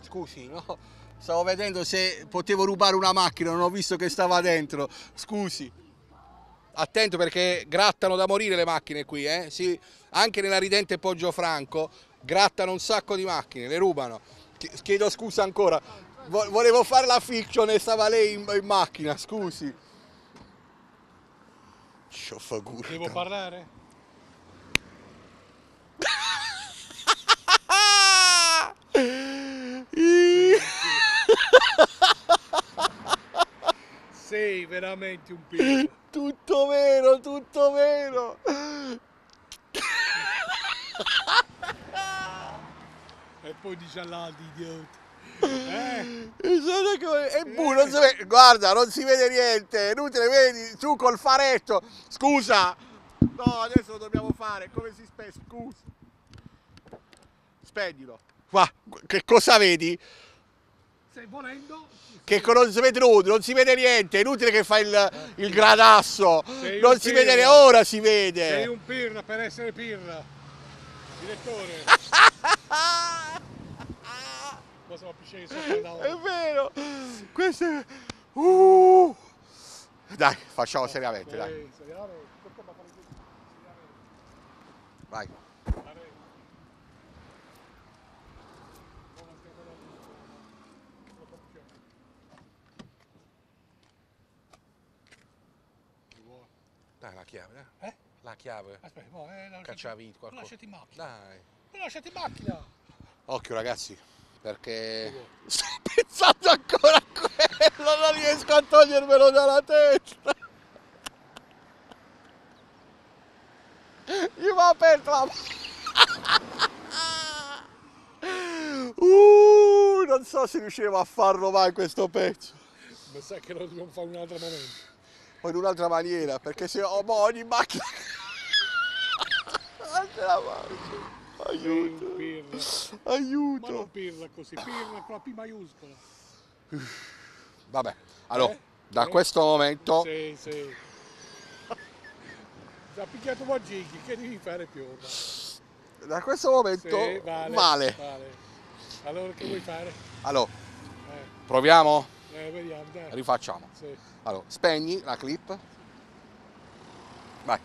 scusi, no? Stavo vedendo se potevo rubare una macchina, non ho visto che stava dentro. Scusi. Attento perché grattano da morire le macchine qui, eh? Sì, anche nella ridente Poggio Franco grattano un sacco di macchine, le rubano. Chiedo scusa ancora, volevo fare la fiction e stava lei in, in macchina, scusi. Devo parlare? Sei veramente un pelo. Tutto vero, tutto vero. e poi dice all'altro idiota. Eh? È buio, non si vede, guarda, non si vede niente, è inutile, vedi, su col faretto. Scusa. No, adesso lo dobbiamo fare, come si spegne? Scusa. Spegnilo. Qua, che cosa vedi? Stai volendo che vede nulla, non si vede niente, è inutile che fai il, il gradasso, Sei non si vede, ora si vede. Sei un pirla per essere pirla, direttore. È vero, questo è... Uh. Dai, facciamo seriamente, dai. Vai. Dai la chiave, eh? eh? La chiave. Aspetta, no, eh, Cacciavi qualcosa. Lasciati in macchina. Dai. lasciati in macchina. Occhio ragazzi, perché sto pensando ancora a quello, non riesco a togliermelo dalla testa. Gli va aperto la uh, non so se riuscivo a farlo mai questo pezzo. Mi sa che fare in un altro momento o in un'altra maniera, perché se oh, mo, ogni macchina non ce la faccio. Aiuto. Pirla. Aiuto. Ma non pirla così, pirla con la P maiuscola. Vabbè, allora, eh? da eh? questo momento... Sì, sì. Ti ha picchiato Wagighi, che devi fare più? Da questo momento sì, vale, vale. vale. Allora che vuoi fare? Allora, eh. proviamo? Eh, vediamo, dai. Rifacciamo. Sì. Allora, spegni la clip. Vai.